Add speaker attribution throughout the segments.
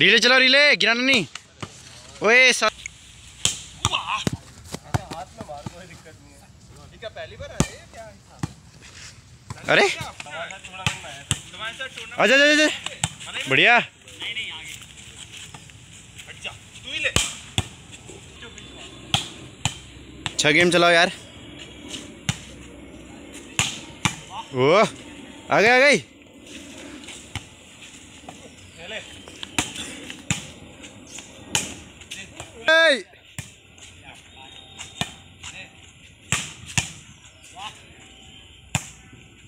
Speaker 1: Relay चलाओ relay गिराना नहीं. ओए, सा...
Speaker 2: अरे? अच्छा
Speaker 1: अच्छा अच्छा बढ़िया. अच्छा गेम चलाओ यार. ओ आ गई आ गई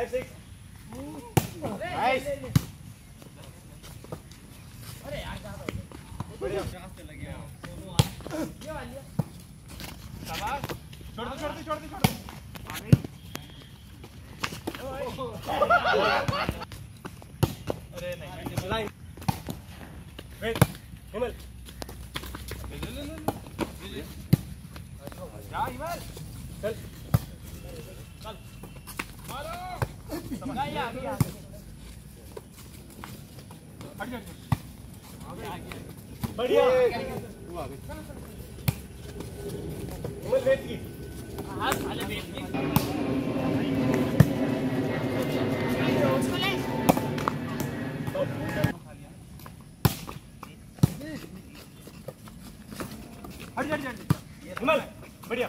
Speaker 3: फाइव सिक्स
Speaker 1: नाइस अरे यार बढ़िया। चला गया ये वाली
Speaker 2: शाबाश छोड़ दो छोड़ दो छोड़ दो छोड़ दो। अरे नहीं। लाइन वेट हिमल ले ले ले ले जा हिमल चल। बढ़िया।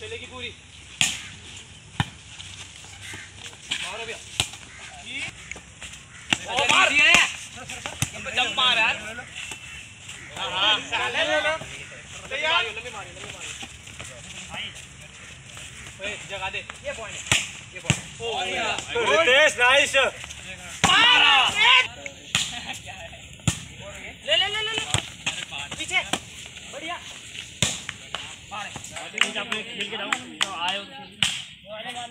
Speaker 3: चलेगी पूरी। मारो। भैया
Speaker 2: जब मार यार।
Speaker 3: जगा दे। ये पॉइंट ये पॉइंट
Speaker 2: रितेश नाइस
Speaker 3: ले ले ले ले ले। पीछे। बढ़िया। आए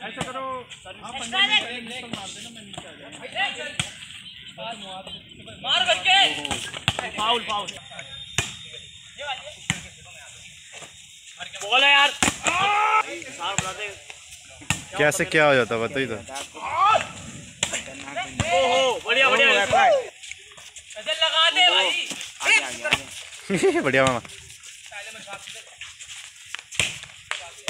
Speaker 2: ऐसा करो
Speaker 3: मार करके
Speaker 4: फाउल फाउल बॉल यार सार बुला दे
Speaker 1: कैसे क्या हो जाता बताइए तो
Speaker 3: ओहो बढ़िया बढ़िया। लगा दे भाई
Speaker 1: बढ़िया मामा।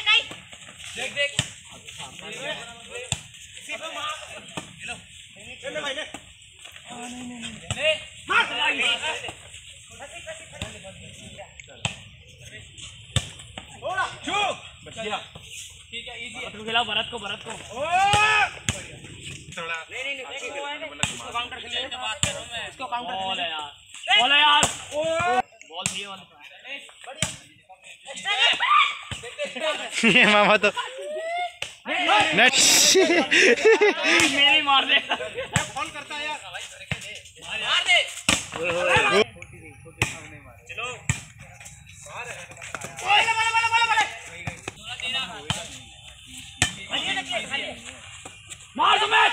Speaker 3: है है
Speaker 4: खिलाओ भरत को भरत को
Speaker 2: नहीं नहीं
Speaker 3: नहीं
Speaker 2: इसको काउंटर खेलने
Speaker 3: बात कर रहा हूँ मैं इसको
Speaker 4: यार बॉल है यार
Speaker 1: ये मामा तो
Speaker 4: मेरी मार दे फ़ोन
Speaker 2: करता यार
Speaker 3: मार दे।
Speaker 4: चलो मार दो मैच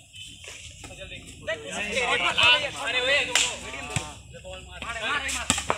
Speaker 3: अरे वे बॉल मार मार मार